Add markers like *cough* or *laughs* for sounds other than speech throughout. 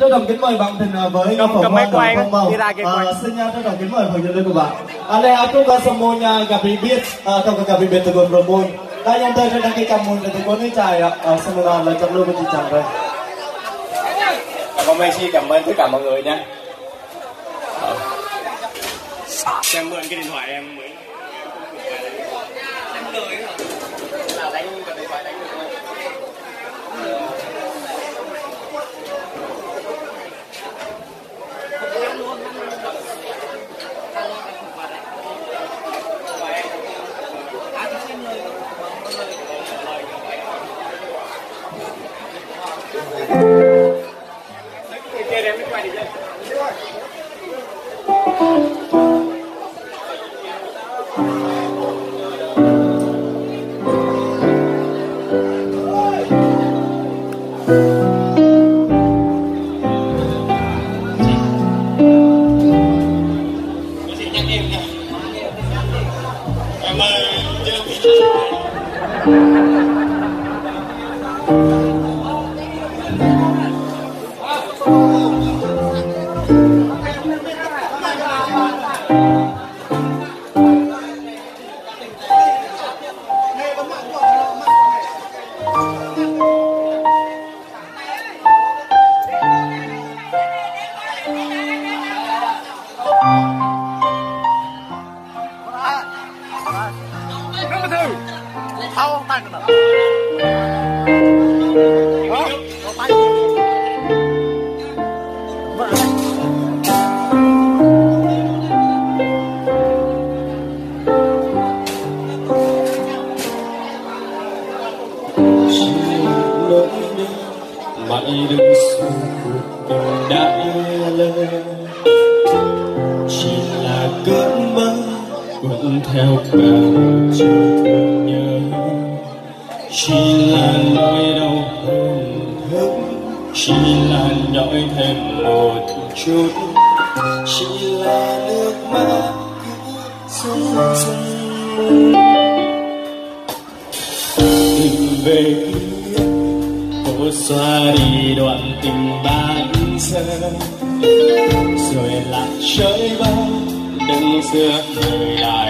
Trân trọng kính mời bạn Thịnh à, với Cầm- phẩm cầm hoa đỏ không màu. À, Xin uh, trân trọng kính mời phần dự lễ của bạn. Aku ka semuanya kapibit atau ka kapibit tegon promun. Dan yang nak kita mun dari tegon ni cai semua là trong lưu bên chẳng rồi. Con Messi cảm ơn tất cả mọi người nha. em mượn cái điện thoại em mới nỗi nhớ mãi đứng suốt cuộc tình đã lơ chỉ là cơn vẫn theo cả chiều thương nhớ chỉ là nỗi đau hơn thức, chỉ là nhói thêm một chút. Chỉ là nước mắt cứ rưng tình tìm về kia xóa đi đoạn tình ban sơ rồi lại chơi bao đừng giữa đời đại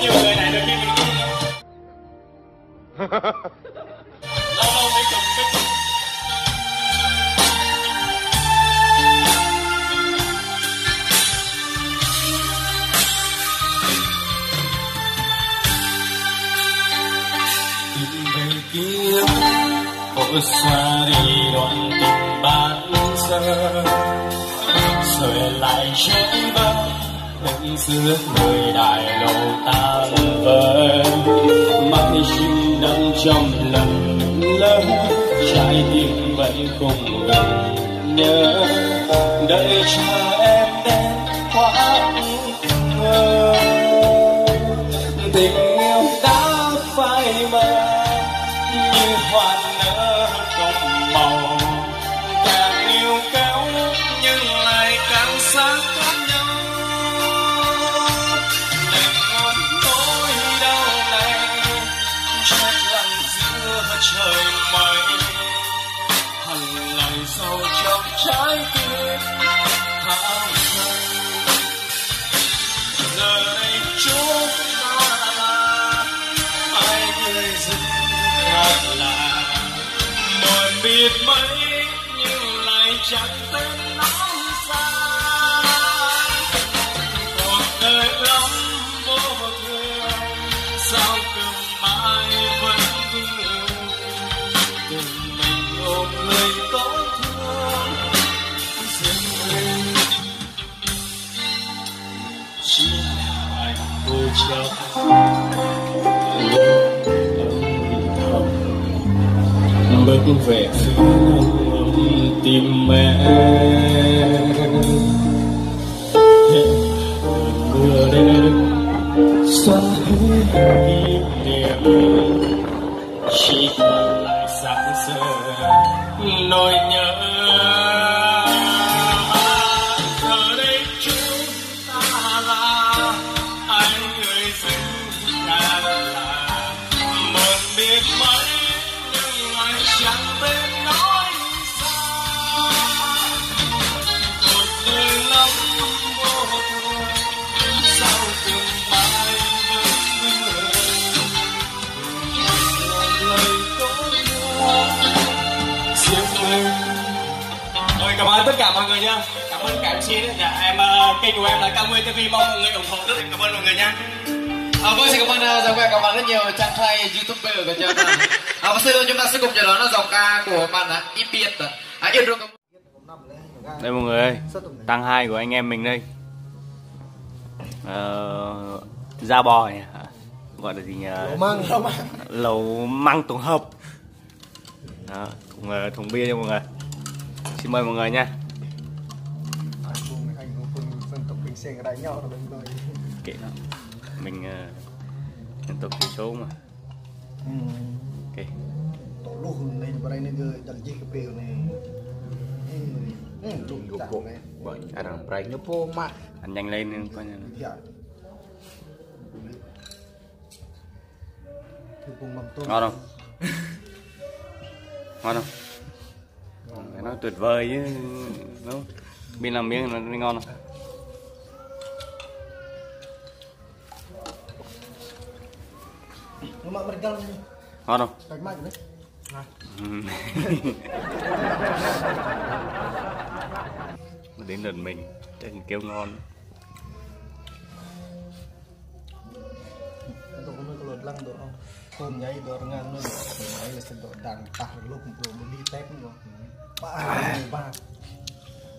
nhiều người này được như mình. *laughs* Lâu lâu mới cầm mic tìm về kia phố xa đi. đoạn giữa người đại lộ tan vỡ mắt chim đắm trong lòng lớn trái tim vẫn không ngừng nhớ đợi cha buồn biết mấy nhưng lại chẳng tên nói xa. Cuộc đời lắm vô thường, sao cứ mãi vẫn thương. Từng mình ôm người tổn thương riêng mình chỉ là anh vô chấp bước về phía tim mẹ. Mưa đêm xóa hết kỷ niệm, chỉ còn lại sáng giờ nỗi nhớ. Mọi người nha. Cảm ơn cả chị đấy dạ em uh, kênh của em là cao nguyên tv mong mọi người ủng hộ rất cảm ơn mọi người nha. À, vâng, xin cảm ơn uh, giọng ca của bạn rất nhiều trang thay youtube của cho bạn à, và sau chúng ta sẽ cùng chào đón là giọng ca của bạn là Ibiet à, yêu thương đây mọi người ơi tăng hai của anh em mình đây. Ờ, da bò nhỉ? gọi là gì nhỉ? Mang lẩu măng. Tổng hợp. Đó, thùng, ờ, thùng bia cho mọi người. Xin mời mọi người nha xuyên đánh nhau rồi rồi kệ nó. Mình uh, dân tộc thiểu số mà. Ok. Tổ luôn này vào đây này người đặt gì cái bèo này. Trùng Lúc bộ. này. Vậy, à rằng bray nó vô mặt ăn nhanh lên coi như là. Dạ. Ngon không? Ngon không? Nó tuyệt vời chứ đúng bên làm miếng nó ngon không nó căng ngon không đánh mạnh đấy đến lượt mình chắc là kêu ngon Untuk kami kalau lang do kom nyai do rengan no nyai la sen do dang tah lo kumpul beli tek no. Ba ba.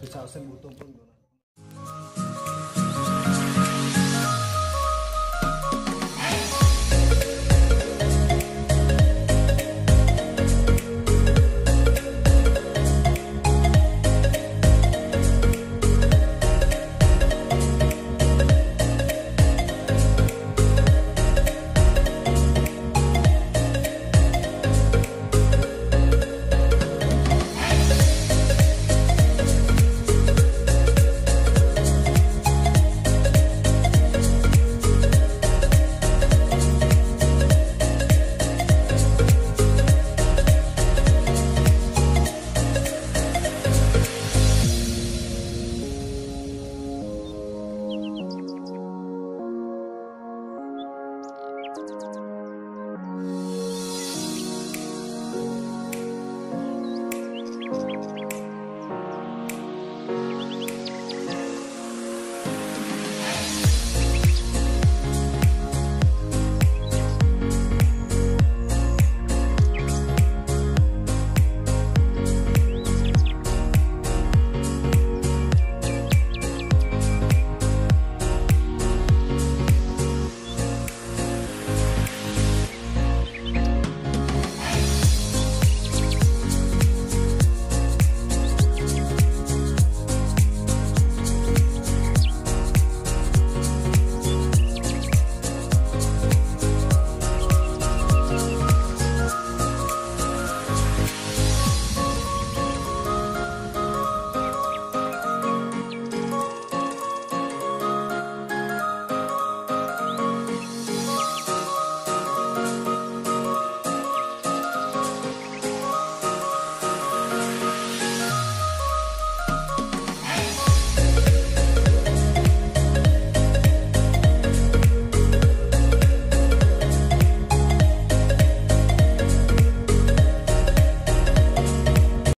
Tu sao sen butung pun do.